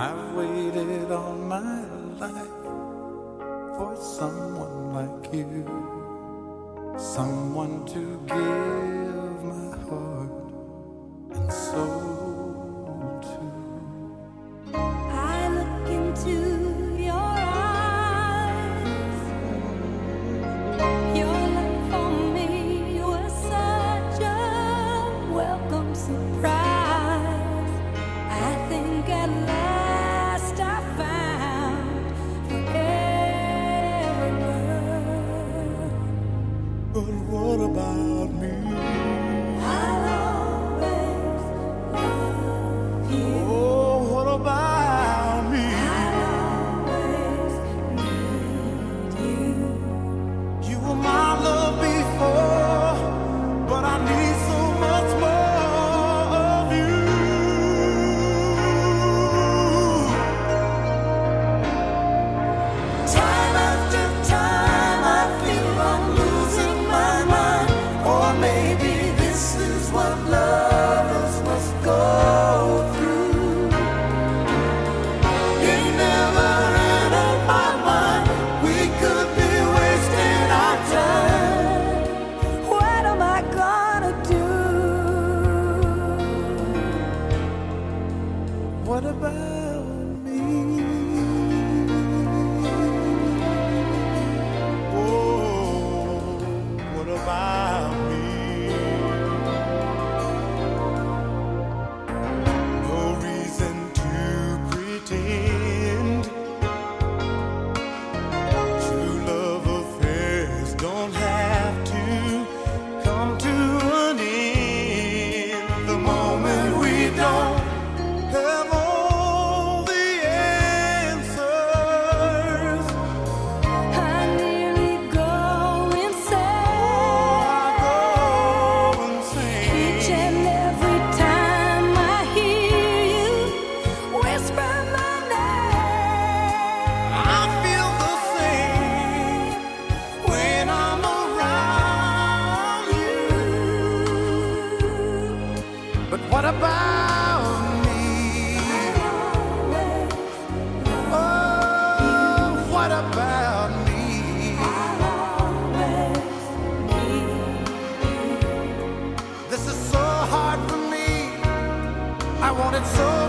I've waited all my life for someone like you, someone to give my heart. What about? But what about me? Oh, what about me? This is so hard for me. I want it so.